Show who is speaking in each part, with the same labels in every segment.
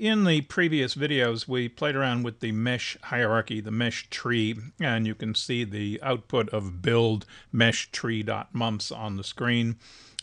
Speaker 1: In the previous videos, we played around with the mesh hierarchy, the mesh tree, and you can see the output of build mesh tree.mumps on the screen.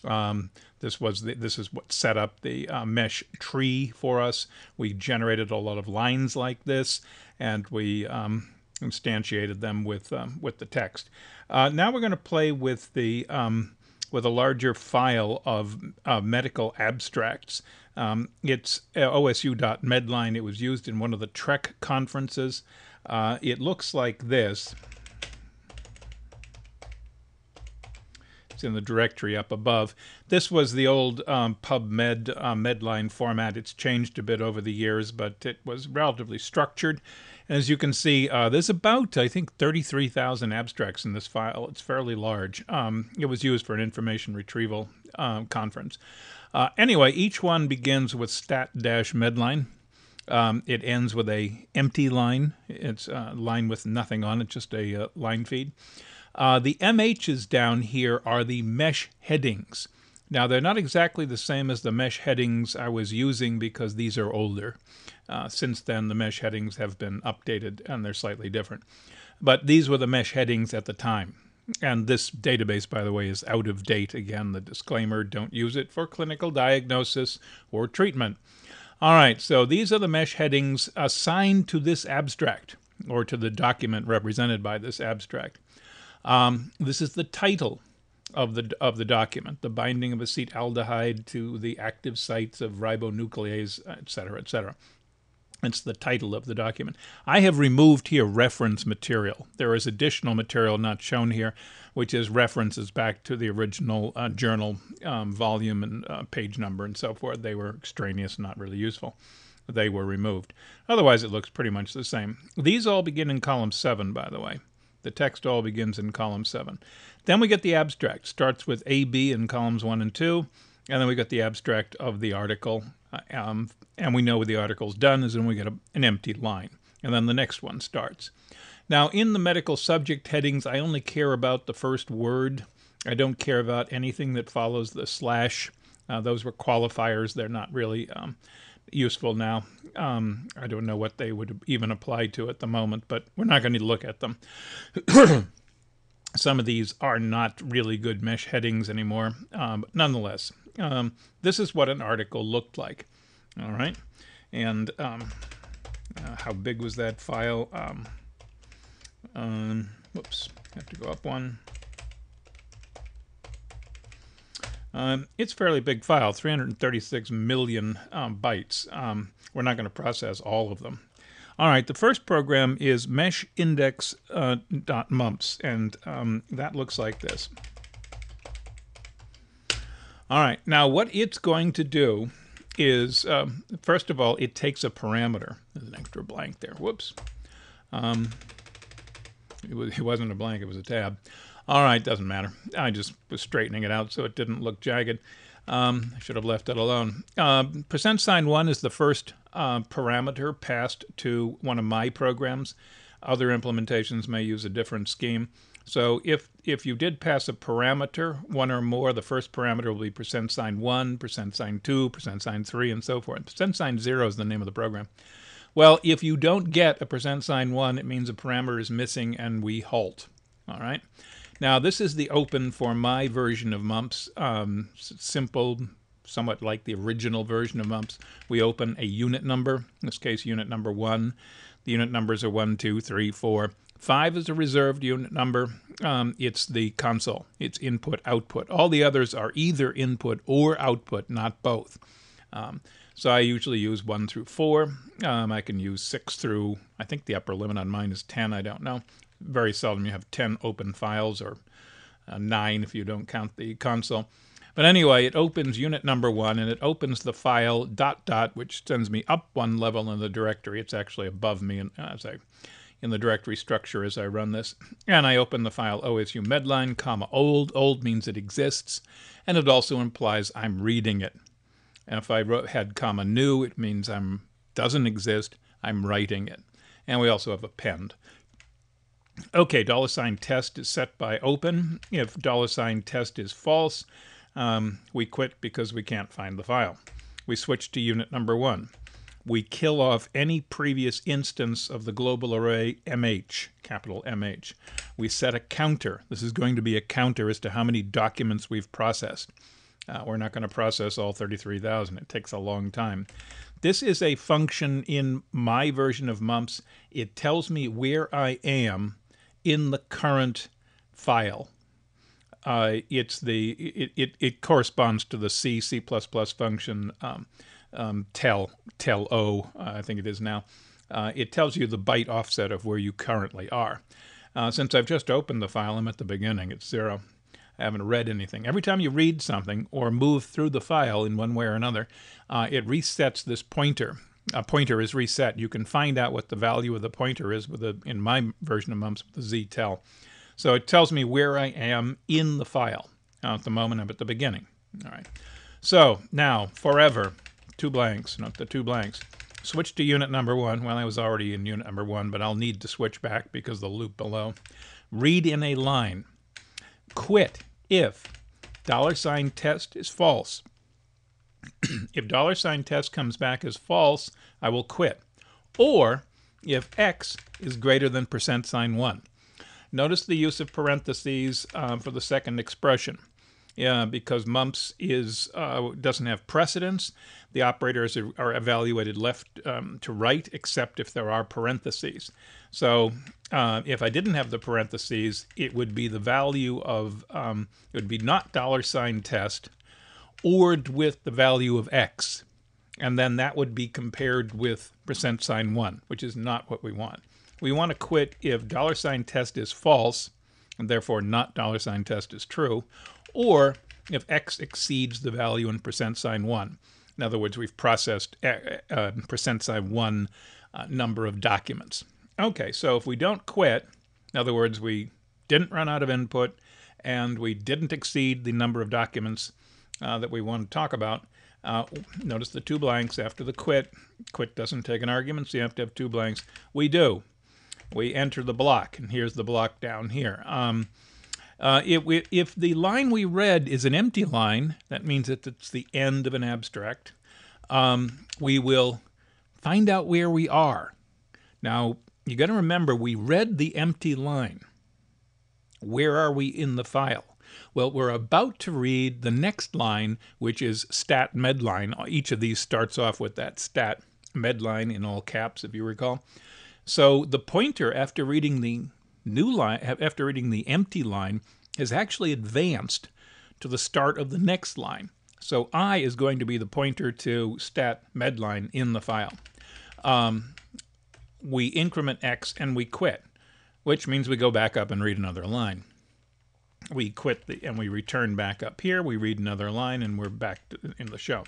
Speaker 1: Um, this was the, this is what set up the uh, mesh tree for us. We generated a lot of lines like this, and we um, instantiated them with um, with the text. Uh, now we're going to play with the um, with a larger file of uh, medical abstracts. Um, it's uh, osu.medline. It was used in one of the TREC conferences. Uh, it looks like this. It's in the directory up above. This was the old um, PubMed uh, Medline format. It's changed a bit over the years, but it was relatively structured. And As you can see, uh, there's about, I think, 33,000 abstracts in this file. It's fairly large. Um, it was used for an information retrieval uh, conference. Uh, anyway, each one begins with stat-medline. Um, it ends with a empty line. It's a line with nothing on it, just a uh, line feed. Uh, the MHs down here are the mesh headings. Now, they're not exactly the same as the mesh headings I was using because these are older. Uh, since then, the mesh headings have been updated and they're slightly different. But these were the mesh headings at the time. And this database, by the way, is out of date. Again, the disclaimer, don't use it for clinical diagnosis or treatment. All right, so these are the mesh headings assigned to this abstract or to the document represented by this abstract. Um, this is the title of the of the document, the binding of acetaldehyde to the active sites of ribonuclease, et cetera, et cetera. It's the title of the document. I have removed here reference material. There is additional material not shown here, which is references back to the original uh, journal um, volume and uh, page number and so forth. They were extraneous, not really useful. They were removed. Otherwise, it looks pretty much the same. These all begin in column 7, by the way. The text all begins in column 7. Then we get the abstract. Starts with AB in columns 1 and 2, and then we get the abstract of the article. Uh, um, and we know what the article is done is when we get a, an empty line. And then the next one starts. Now, in the medical subject headings, I only care about the first word. I don't care about anything that follows the slash. Uh, those were qualifiers. They're not really um, useful now. Um, I don't know what they would even apply to at the moment, but we're not going to look at them. Some of these are not really good mesh headings anymore, um, nonetheless, um, this is what an article looked like. All right, and um, uh, how big was that file? Um, um, whoops, have to go up one. Um, it's a fairly big file, 336 million um, bytes. Um, we're not going to process all of them. All right, the first program is meshindex.mumps, uh, and um, that looks like this. All right, now what it's going to do is, um, first of all, it takes a parameter. There's an extra blank there. Whoops. Um, it, was, it wasn't a blank, it was a tab. All right, doesn't matter. I just was straightening it out so it didn't look jagged. Um, I should have left it alone. Uh, percent sign one is the first uh, parameter passed to one of my programs. Other implementations may use a different scheme. So if if you did pass a parameter, one or more, the first parameter will be percent sign one, percent sign two, percent sign three, and so forth. Percent sign zero is the name of the program. Well, if you don't get a percent sign one, it means a parameter is missing and we halt. All right. Now, this is the open for my version of Mumps. Um, simple, somewhat like the original version of Mumps. We open a unit number, in this case, unit number one. The unit numbers are one, two, three, four. Five is a reserved unit number. Um, it's the console. It's input, output. All the others are either input or output, not both. Um, so I usually use one through four. Um, I can use six through, I think the upper limit on mine is 10, I don't know very seldom you have 10 open files or uh, 9 if you don't count the console. But anyway, it opens unit number one and it opens the file dot dot, which sends me up one level in the directory. It's actually above me in, as I, in the directory structure as I run this. And I open the file OSU medline, comma old. Old means it exists, and it also implies I'm reading it. And if I wrote, had comma new, it means I'm doesn't exist. I'm writing it. And we also have append. Okay, dollar sign test is set by open. If dollar sign test is false, um, we quit because we can't find the file. We switch to unit number one. we kill off any previous instance of the global array MH, capital MH. We set a counter. This is going to be a counter as to how many documents we've processed. Uh, we're not going to process all 33,000. It takes a long time. This is a function in my version of mumps. It tells me where I am in the current file. Uh, it's the it, it, it, corresponds to the C C++ function um, um, tell tell O uh, I think it is now. Uh, it tells you the byte offset of where you currently are. Uh, since I've just opened the file, I'm at the beginning. It's zero. I haven't read anything. Every time you read something or move through the file in one way or another, uh, it resets this pointer. A pointer is reset. You can find out what the value of the pointer is with the, in my version of mumps with the z tell. So it tells me where I am in the file. Uh, at the moment, I'm at the beginning. All right. So now, forever, two blanks, note the two blanks. Switch to unit number one. Well, I was already in unit number one, but I'll need to switch back because the loop below. Read in a line. Quit if dollar sign test is false. If dollar sign test comes back as false, I will quit. Or if x is greater than percent sign 1. Notice the use of parentheses uh, for the second expression. Yeah, because mumps is uh, doesn't have precedence. The operators are, are evaluated left um, to right, except if there are parentheses. So uh, if I didn't have the parentheses, it would be the value of um, it would be not dollar sign test, ORed with the value of x, and then that would be compared with percent sign one, which is not what we want. We want to quit if dollar sign test is false, and therefore not dollar sign test is true, or if x exceeds the value in percent sign 1. In other words, we've processed uh, uh, percent sign 1 uh, number of documents. Okay, so if we don't quit, in other words, we didn't run out of input and we didn't exceed the number of documents uh, that we want to talk about, uh, notice the two blanks after the quit. Quit doesn't take an argument, so you have to have two blanks. We do. We enter the block, and here's the block down here. Um, uh, it, if the line we read is an empty line, that means that it's the end of an abstract. Um, we will find out where we are. Now, you got to remember, we read the empty line. Where are we in the file? Well, we're about to read the next line, which is stat medline. Each of these starts off with that stat medline in all caps, if you recall. So the pointer, after reading the new line, after reading the empty line, has actually advanced to the start of the next line. So I is going to be the pointer to stat medline in the file. Um, we increment x and we quit, which means we go back up and read another line. We quit the, and we return back up here, we read another line, and we're back to, in the show.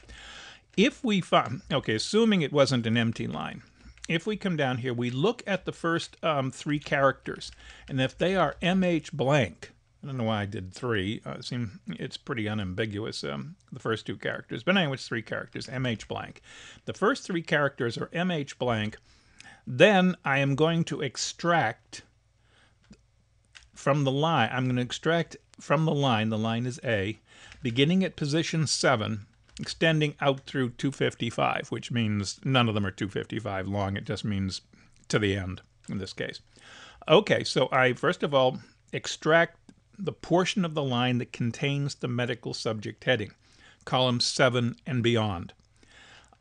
Speaker 1: If we find, okay, assuming it wasn't an empty line, if we come down here, we look at the first um, three characters, and if they are mh blank, I don't know why I did three. Uh, it seem, it's pretty unambiguous, um, the first two characters. But anyway, it's three characters, mh blank. The first three characters are mh blank. Then I am going to extract from the line, I'm going to extract from the line, the line is A, beginning at position 7, extending out through 255, which means none of them are 255 long. It just means to the end in this case. Okay, so I first of all extract the portion of the line that contains the medical subject heading, column 7 and beyond.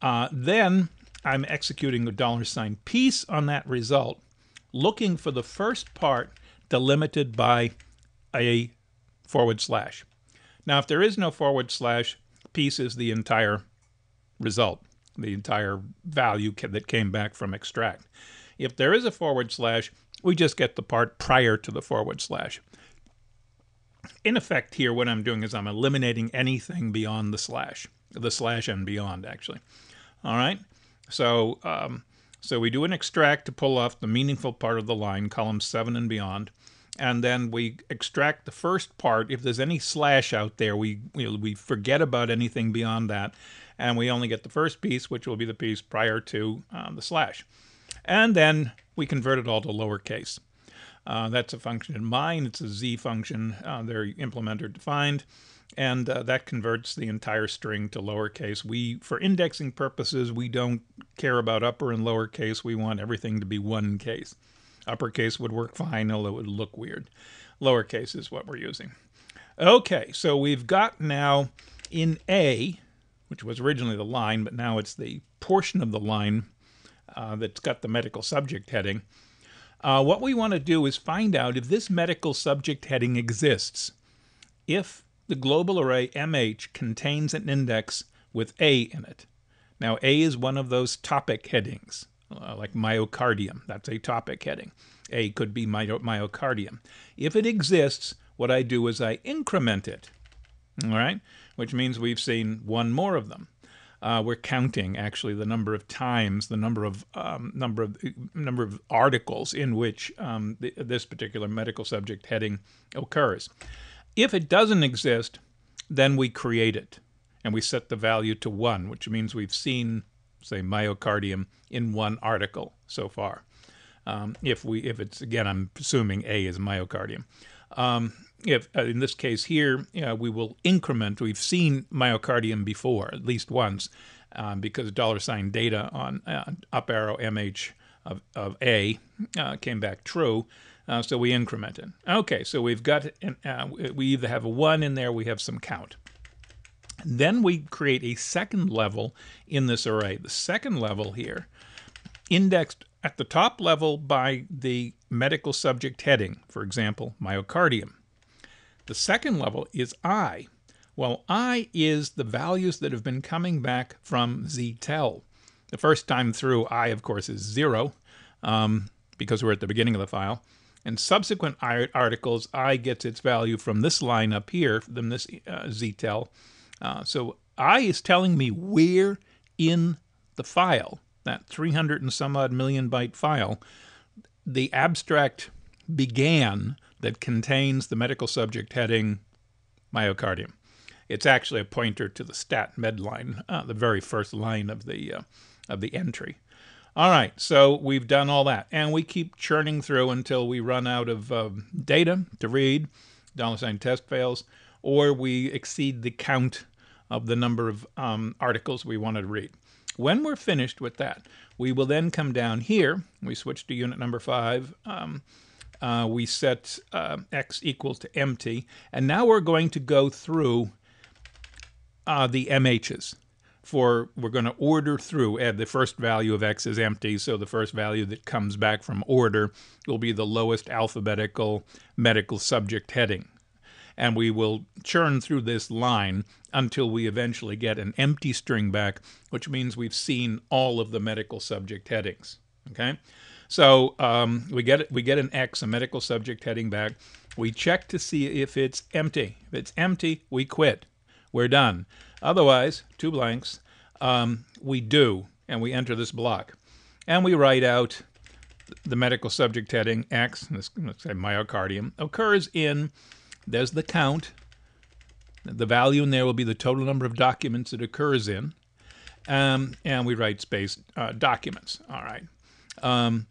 Speaker 1: Uh, then I'm executing the dollar sign piece on that result, looking for the first part delimited by a forward slash. Now, if there is no forward slash, piece is the entire result, the entire value that came back from extract. If there is a forward slash, we just get the part prior to the forward slash. In effect here, what I'm doing is I'm eliminating anything beyond the slash, the slash and beyond, actually. All right, so, um, so we do an extract to pull off the meaningful part of the line, column 7 and beyond, and then we extract the first part. If there's any slash out there, we, we, we forget about anything beyond that, and we only get the first piece, which will be the piece prior to uh, the slash. And then we convert it all to lowercase. Uh, that's a function in mine. It's a z function. Uh, they're implemented defined. And uh, that converts the entire string to lowercase. We, for indexing purposes, we don't care about upper and lowercase. We want everything to be one case. Uppercase would work fine, although it would look weird. Lowercase is what we're using. Okay, so we've got now in A, which was originally the line, but now it's the portion of the line uh, that's got the medical subject heading. Uh, what we want to do is find out if this medical subject heading exists. If the global array MH contains an index with A in it. Now, A is one of those topic headings, uh, like myocardium. That's a topic heading. A could be my myocardium. If it exists, what I do is I increment it, all right, which means we've seen one more of them. Uh, we're counting actually the number of times, the number of um, number of number of articles in which um, the, this particular medical subject heading occurs. If it doesn't exist, then we create it and we set the value to 1, which means we've seen, say, myocardium in one article so far. Um, if we, if it's again, I'm assuming A is myocardium. Um, if uh, in this case here, we will increment. We've seen myocardium before, at least once, um, because dollar sign data on uh, up arrow MH of, of A uh, came back true. Uh, so we increment it. Okay, so we've got, an, uh, we either have a 1 in there, we have some count. Then we create a second level in this array. The second level here, indexed at the top level by the medical subject heading, for example, myocardium. The second level is I. Well, I is the values that have been coming back from ztell. The first time through, I, of course, is 0 um, because we're at the beginning of the file. And subsequent articles, I gets its value from this line up here, from this uh, ztell. Uh, so I is telling me where in the file, that 300 and some odd million byte file, the abstract began that contains the medical subject heading myocardium. It's actually a pointer to the stat med line, uh, the very first line of the uh, of the entry. All right, so we've done all that, and we keep churning through until we run out of um, data to read, dollar sign test fails, or we exceed the count of the number of um, articles we want to read. When we're finished with that, we will then come down here. We switch to unit number five. Um, uh, we set uh, x equals to empty, and now we're going to go through uh, the MHs for we're going to order through. Add the first value of x is empty so the first value that comes back from order will be the lowest alphabetical medical subject heading. And we will churn through this line until we eventually get an empty string back which means we've seen all of the medical subject headings okay? So um, we get we get an x a medical subject heading back. We check to see if it's empty. If it's empty we quit we're done Otherwise, two blanks, um, we do, and we enter this block. And we write out the medical subject heading, X, let's say myocardium, occurs in, there's the count. The value in there will be the total number of documents it occurs in. Um, and we write space uh, documents. All right. Um,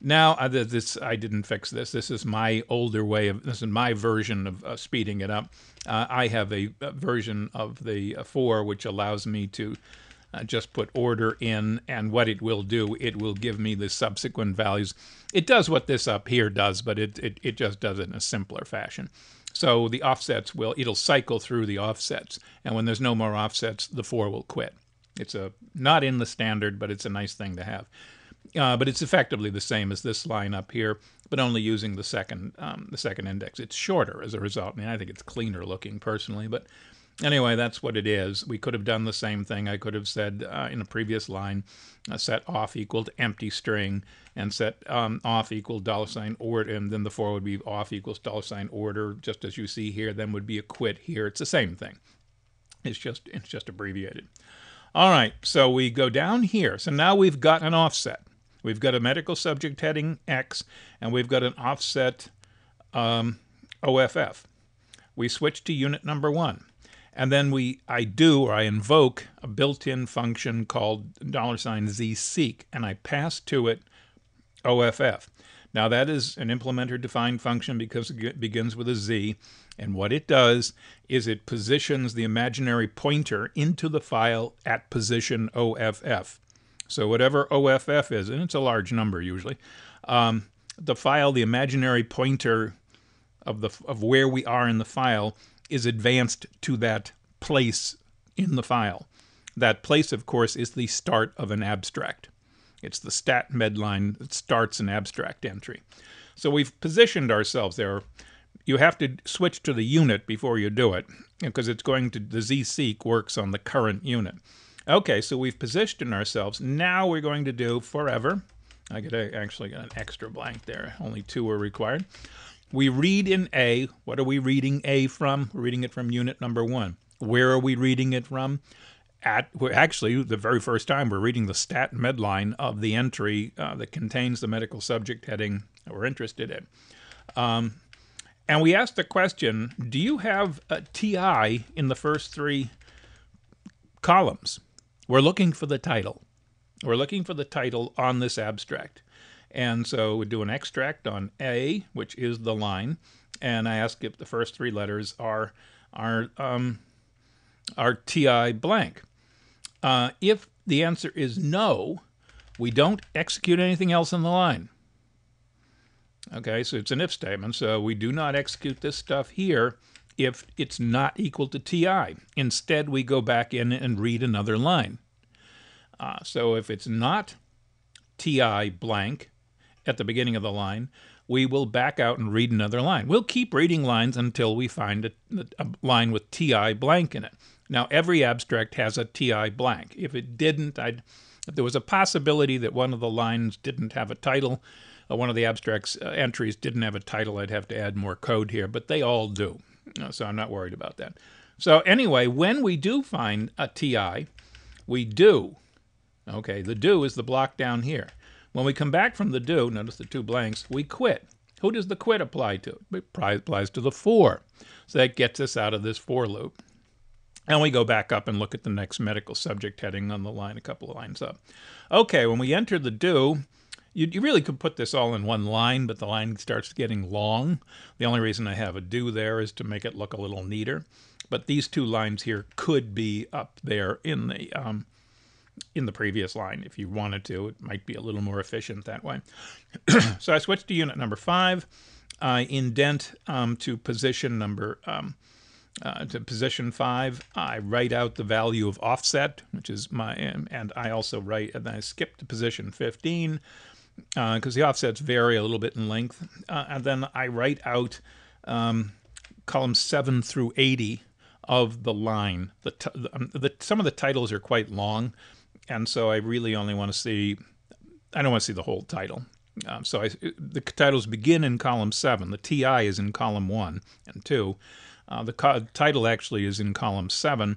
Speaker 1: now, uh, this I didn't fix this. This is my older way of this is my version of uh, speeding it up. Uh, I have a, a, version of the uh, for which allows me to uh, just put order in, and what it will do, it will give me the subsequent values. It does what this up here does, but it it, it just does it in a simpler fashion. So the offsets will it'll cycle through the offsets, and when there's no more offsets, the for will quit. It's a not in the standard, but it's a nice thing to have. Uh, but it's effectively the same as this line up here, but only using the second um, the second index. It's shorter as a result. I mean, I think it's cleaner looking personally, but anyway, that's what it is. We could have done the same thing. I could have said uh, in a previous line, uh, set off equal to empty string, and set um, off equal dollar sign order, and then the for would be off equals dollar sign order, just as you see here. Then would be a quit here. It's the same thing. It's just it's just abbreviated. All right, so we go down here. So now we've got an offset. We've got a medical subject heading X, and we've got an offset um, OFF. We switch to unit number one. And then we, I do, or I invoke a built-in function called dollar sign $z seek, and I pass to it OFF. Now that is an implementer defined function because it begins with a z. And what it does is it positions the imaginary pointer into the file at position OFF. So whatever OFF is, and it's a large number usually, um, the file, the imaginary pointer of the of where we are in the file is advanced to that place in the file. That place, of course, is the start of an abstract. It's the stat med line that starts an abstract entry. So we've positioned ourselves there. You have to switch to the unit before you do it because it's going to, the z seek works on the current unit. Okay, so we've positioned ourselves. Now we're going to do forever. I get a, actually got an extra blank there. Only two are required. We read in A. What are we reading A from? We're reading it from unit number one. Where are we reading it from? At actually the very first time we're reading the stat medline of the entry uh, that contains the medical subject heading that we're interested in. Um, and we asked the question, do you have a TI in the first three columns? We're looking for the title. We're looking for the title on this abstract. And so we do an extract on A, which is the line, and I ask if the first three letters are are um, are TI blank. Uh, if the answer is no, we don't execute anything else in the line. Okay, so it's an if statement, so we do not execute this stuff here if it's not equal to TI. Instead, we go back in and read another line. Uh, so if it's not TI blank at the beginning of the line, we will back out and read another line. We'll keep reading lines until we find a, a line with TI blank in it. Now, every abstract has a TI blank. If it didn't, I'd, if there was a possibility that one of the lines didn't have a title, uh, one of the abstract's uh, entries didn't have a title, I'd have to add more code here, but they all do. Uh, so I'm not worried about that. So anyway, when we do find a TI, we do Okay, the do is the block down here. When we come back from the do, notice the two blanks, we quit. Who does the quit apply to? It applies to the for. So that gets us out of this for loop. And we go back up and look at the next medical subject heading on the line, a couple of lines up. Okay, when we enter the do, you, you, really could put this all in one line, but the line starts getting long. The only reason I have a do there is to make it look a little neater. But these two lines here could be up there in the um, in the previous line if you wanted to. It might be a little more efficient that way. so I switch to unit number five. I indent um, to position number um, uh, to position five. I write out the value of offset, which is my, and I also write, and I skip to position 15 because uh, the offsets vary a little bit in length. Uh, and then I write out um, columns 7 through 80 of the line. The, the, um, the, some of the titles are quite long, and so I really only want to see. I don't want to see the whole title. Um, so I, the titles begin in column seven. The TI is in column one and two. Uh, the co- title actually is in column seven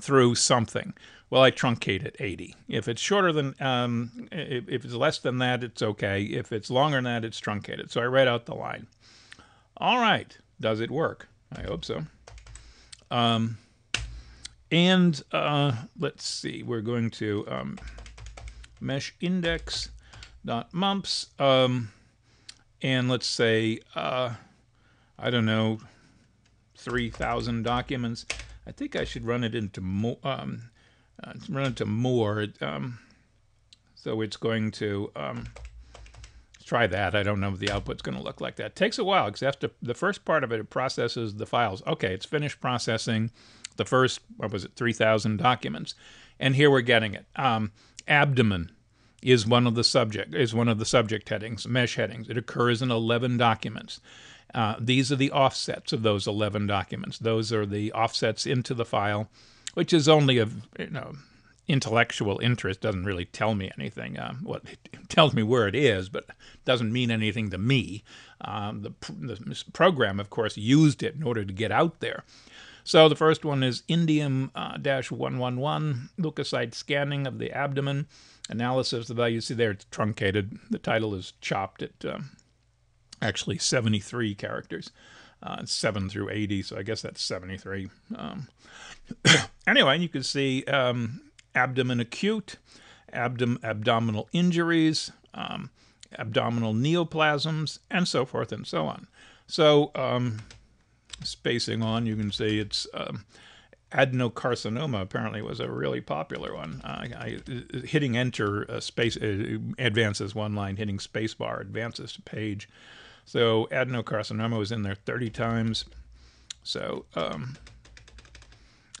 Speaker 1: through something. Well, I truncate it 80. If it's shorter than, um, if, it's less than that, it's okay. If it's longer than that, it's truncated. So I write out the line. All right, does it work? I hope so. Um, and uh, let's see, we're going to um, mesh index dot mumps um, and let's say uh, I don't know 3,000 documents. I think I should run it into more. Um, uh, run it to more. Um, so it's going to um, try that. I don't know if the output's going to look like that. It takes a while because after the first part of it, it processes the files. Okay, it's finished processing the first, what was it, 3,000 documents. And here we're getting it. Um, abdomen is one of the subject is one of the subject headings, mesh headings. It occurs in 11 documents. Uh, these are the offsets of those 11 documents. Those are the offsets into the file, which is only of you know intellectual interest. Doesn't really tell me anything. Uh, well, it tells me where it is, but doesn't mean anything to me. Um, the, the program, of course, used it in order to get out there. So the first one is indium uh, dash 111, leukocyte scanning of the abdomen, analysis the value. you See there, it's truncated. The title is chopped at um, actually 73 characters. Uh, 7 through 80, so I guess that's 73. Um, anyway, you can see um, abdomen acute, abdom- abdominal injuries, um, abdominal neoplasms, and so forth and so on. So, um, spacing on, you can see it's um, adenocarcinoma apparently was a really popular one. Uh, I, hitting enter uh, space uh, advances one line, hitting spacebar advances to page. So adenocarcinoma was in there 30 times. So, um,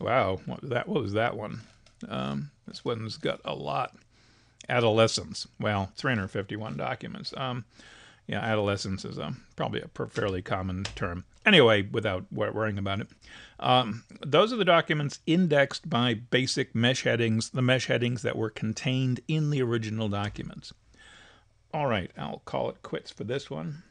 Speaker 1: wow, what that? What was that one? Um, this one's got a lot. Adolescence. Well, 351 documents. Um, yeah, adolescence is a, probably a fairly common term. Anyway, without worrying about it, um, those are the documents indexed by basic mesh headings, the mesh headings that were contained in the original documents. All right, I'll call it quits for this one.